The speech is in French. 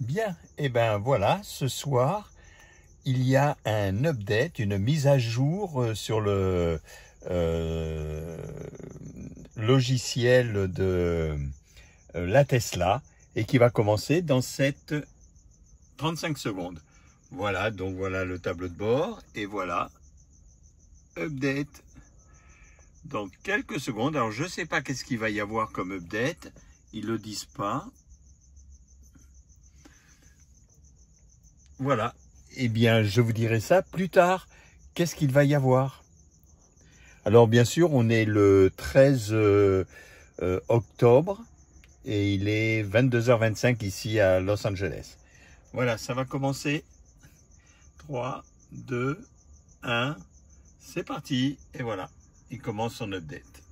Bien, et ben voilà, ce soir, il y a un update, une mise à jour euh, sur le euh, logiciel de euh, la Tesla et qui va commencer dans cette 35 secondes. Voilà, donc voilà le tableau de bord et voilà, update dans quelques secondes. Alors je ne sais pas qu'est-ce qu'il va y avoir comme update, ils le disent pas. Voilà, eh bien je vous dirai ça plus tard. Qu'est-ce qu'il va y avoir? Alors bien sûr, on est le 13 euh, euh, octobre et il est 22h25 ici à Los Angeles. Voilà, ça va commencer. 3, 2, 1, c'est parti. Et voilà, il commence son update.